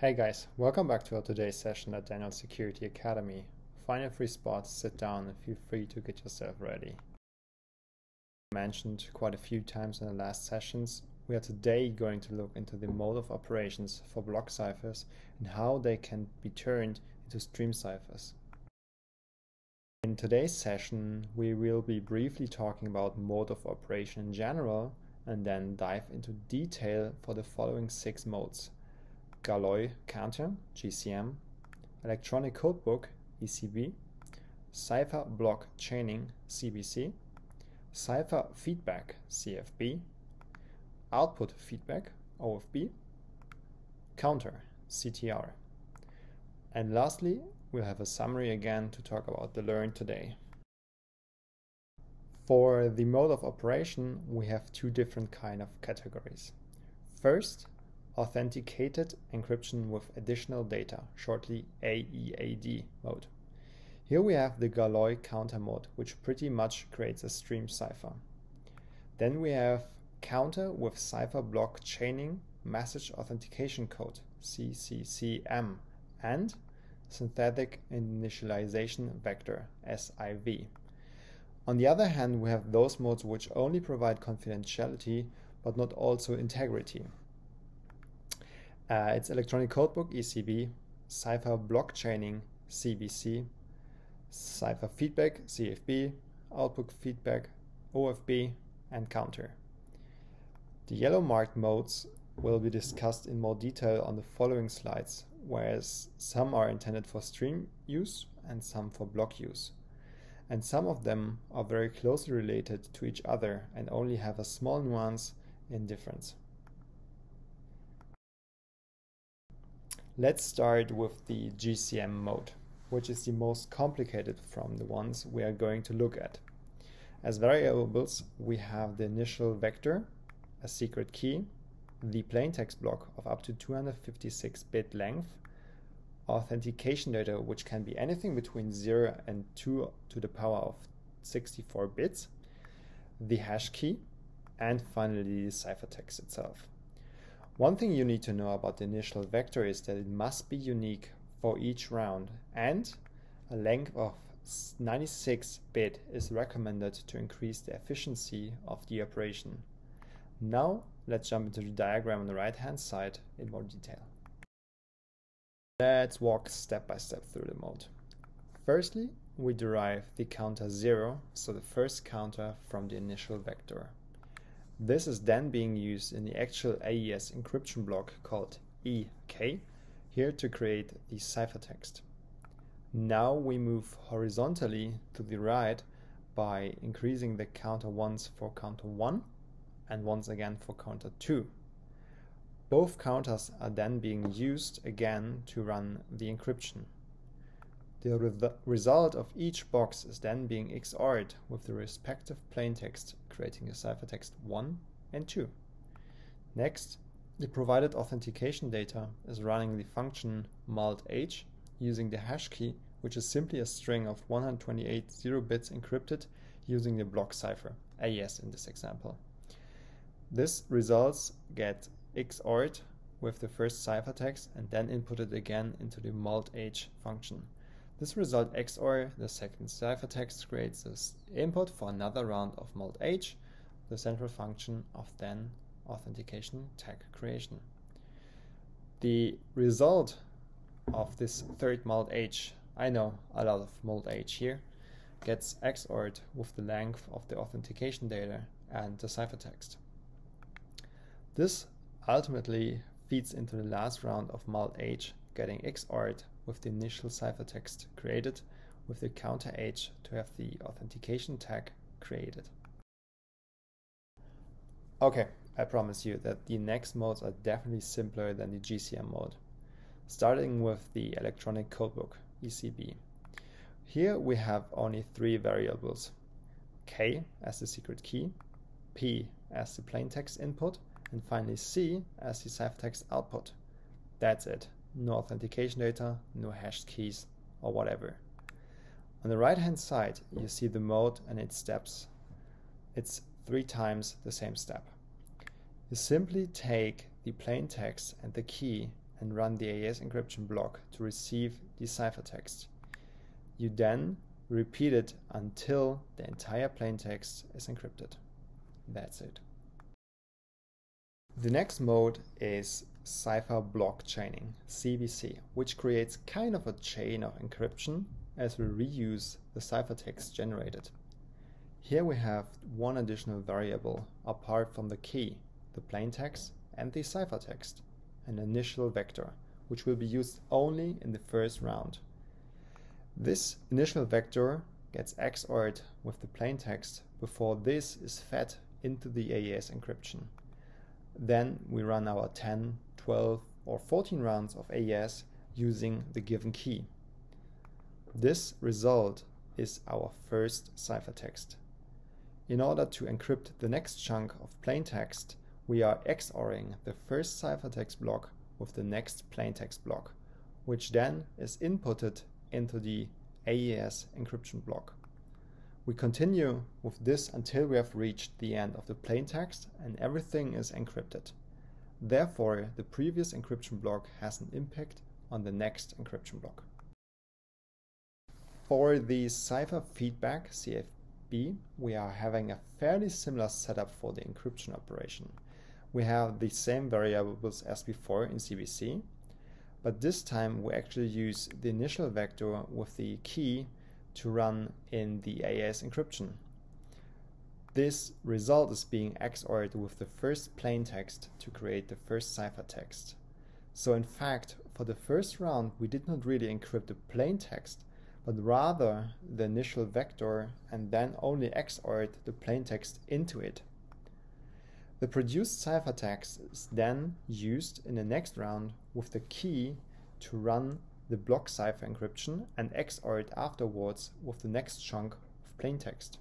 Hey guys, welcome back to our today's session at Daniel Security Academy. Find a free spot, sit down, and feel free to get yourself ready. Mentioned quite a few times in the last sessions, we are today going to look into the mode of operations for block ciphers and how they can be turned into stream ciphers. In today's session, we will be briefly talking about mode of operation in general and then dive into detail for the following six modes. Galois counter, GCM, electronic codebook, ECB, cipher block chaining, CBC, cipher feedback, CFB, output feedback, OFB, counter, CTR. And lastly, we'll have a summary again to talk about the learn today. For the mode of operation, we have two different kind of categories. First, authenticated encryption with additional data, shortly AEAD mode. Here we have the Galois counter mode, which pretty much creates a stream cipher. Then we have counter with cipher block chaining message authentication code, CCCM, and synthetic initialization vector, SIV. On the other hand, we have those modes which only provide confidentiality but not also integrity. Uh, it's electronic codebook ECB, cipher block chaining CBC, cipher feedback CFB, output feedback OFB, and counter. The yellow marked modes will be discussed in more detail on the following slides, whereas some are intended for stream use and some for block use and some of them are very closely related to each other and only have a small nuance in difference. Let's start with the GCM mode, which is the most complicated from the ones we are going to look at. As variables, we have the initial vector, a secret key, the plaintext block of up to 256 bit length, authentication data, which can be anything between 0 and 2 to the power of 64 bits, the hash key, and finally the ciphertext itself. One thing you need to know about the initial vector is that it must be unique for each round and a length of 96 bit is recommended to increase the efficiency of the operation. Now let's jump into the diagram on the right hand side in more detail. Let's walk step by step through the mode. Firstly, we derive the counter 0, so the first counter from the initial vector. This is then being used in the actual AES encryption block called EK, here to create the ciphertext. Now we move horizontally to the right by increasing the counter once for counter 1 and once again for counter 2. Both counters are then being used again to run the encryption. The re result of each box is then being XORed with the respective plaintext, creating a ciphertext 1 and 2. Next, the provided authentication data is running the function multH using the hash key, which is simply a string of 128 0 bits encrypted using the block cipher, AES in this example. This results get XORed with the first ciphertext and then inputted again into the multH function. This result XOR the second ciphertext creates this input for another round of multH, the central function of then authentication tag creation. The result of this third multH, H, I know a lot of multH here, gets XORed with the length of the authentication data and the ciphertext. This ultimately feeds into the last round of multH, getting XORed with the initial ciphertext created with the counter H to have the authentication tag created. Okay, I promise you that the next modes are definitely simpler than the GCM mode. Starting with the electronic codebook, ECB. Here we have only three variables, K as the secret key, P as the plaintext input, and finally C as the ciphertext output. That's it. No authentication data, no hashed keys or whatever. On the right hand side you see the mode and its steps. It's three times the same step. You simply take the plain text and the key and run the AES encryption block to receive the ciphertext. You then repeat it until the entire plaintext is encrypted. That's it. The next mode is cipher block chaining, CBC, which creates kind of a chain of encryption as we reuse the ciphertext generated. Here we have one additional variable apart from the key, the plaintext and the ciphertext, an initial vector, which will be used only in the first round. This initial vector gets XORed with the plaintext before this is fed into the AES encryption. Then we run our 10, 12 or 14 rounds of AES using the given key. This result is our first ciphertext. In order to encrypt the next chunk of plaintext, we are XORing the first ciphertext block with the next plaintext block, which then is inputted into the AES encryption block. We continue with this until we have reached the end of the plaintext and everything is encrypted. Therefore, the previous encryption block has an impact on the next encryption block. For the cipher feedback CFB, we are having a fairly similar setup for the encryption operation. We have the same variables as before in CBC, but this time we actually use the initial vector with the key to run in the AES encryption. This result is being XORed with the first plaintext to create the first ciphertext. So in fact, for the first round, we did not really encrypt the plaintext, but rather the initial vector and then only XORed the plaintext into it. The produced ciphertext is then used in the next round with the key to run the block cipher encryption and XOR it afterwards with the next chunk of plaintext.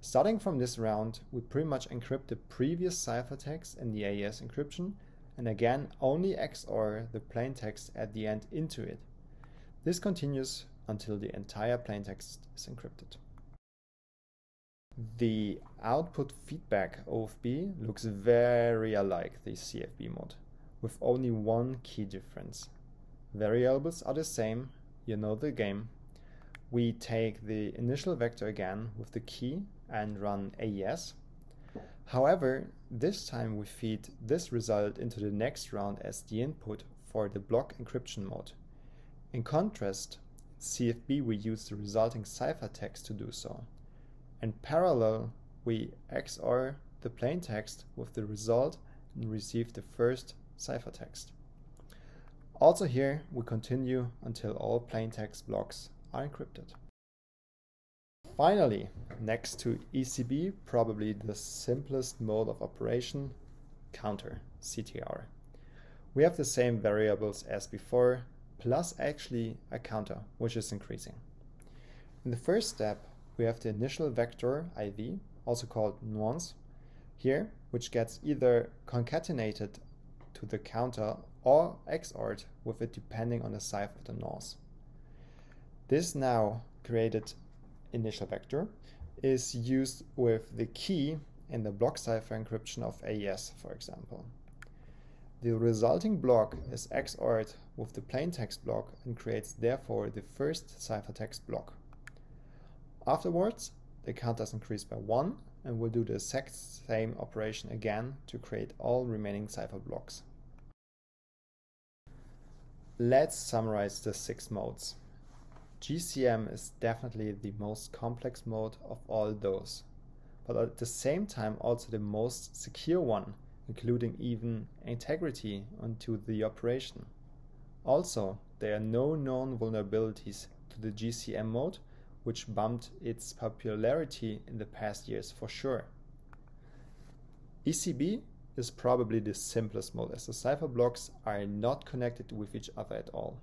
Starting from this round, we pretty much encrypt the previous ciphertext in the AES encryption and again only XOR the plaintext at the end into it. This continues until the entire plaintext is encrypted. The output feedback OFB looks very alike the CFB mode, with only one key difference. Variables are the same, you know the game. We take the initial vector again with the key and run AES. However, this time we feed this result into the next round as the input for the block encryption mode. In contrast, CFB we use the resulting ciphertext to do so. In parallel, we XOR the plaintext with the result and receive the first ciphertext. Also here, we continue until all plaintext blocks are encrypted. Finally, next to ECB, probably the simplest mode of operation, counter, CTR. We have the same variables as before, plus actually a counter, which is increasing. In the first step, we have the initial vector IV, also called nonce, here, which gets either concatenated to the counter or XORed with it depending on the size of the nonce. This now created initial vector is used with the key in the block cipher encryption of AES, for example. The resulting block is XORed with the plaintext block and creates therefore the first ciphertext block. Afterwards, the count is increased by 1 and will do the exact same operation again to create all remaining cipher blocks. Let's summarize the six modes. GCM is definitely the most complex mode of all those, but at the same time also the most secure one, including even integrity onto the operation. Also, there are no known vulnerabilities to the GCM mode, which bumped its popularity in the past years for sure. ECB is probably the simplest mode as the cipher blocks are not connected with each other at all.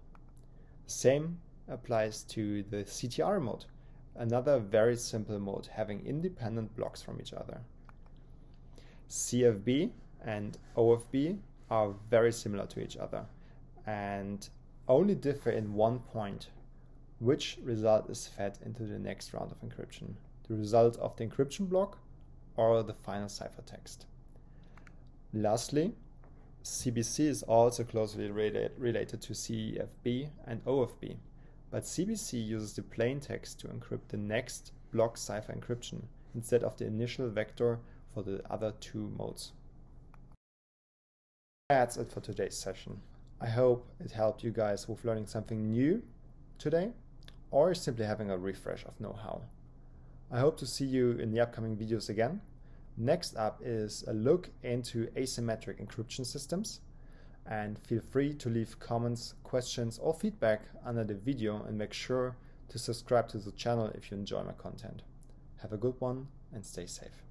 Same applies to the CTR mode, another very simple mode having independent blocks from each other. CFB and OFB are very similar to each other and only differ in one point which result is fed into the next round of encryption, the result of the encryption block or the final ciphertext. Lastly, CBC is also closely related, related to CFB and OFB, but CBC uses the plain text to encrypt the next block cipher encryption instead of the initial vector for the other two modes. That's it for today's session. I hope it helped you guys with learning something new today or simply having a refresh of know-how. I hope to see you in the upcoming videos again. Next up is a look into asymmetric encryption systems and feel free to leave comments, questions or feedback under the video and make sure to subscribe to the channel if you enjoy my content. Have a good one and stay safe.